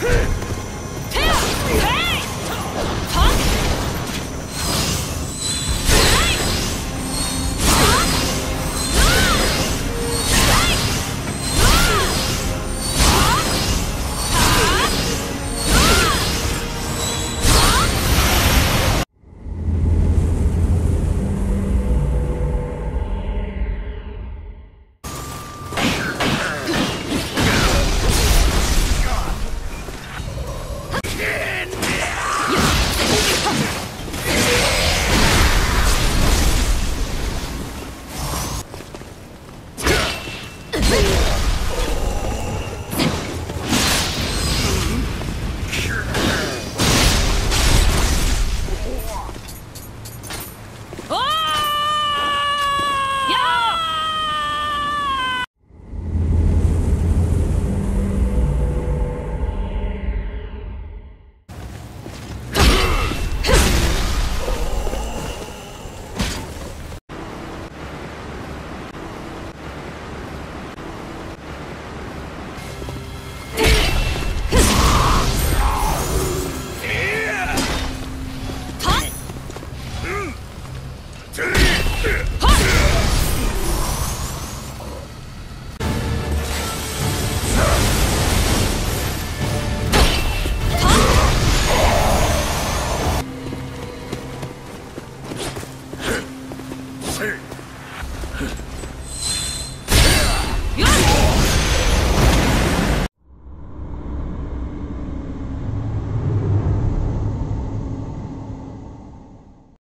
Hey! You're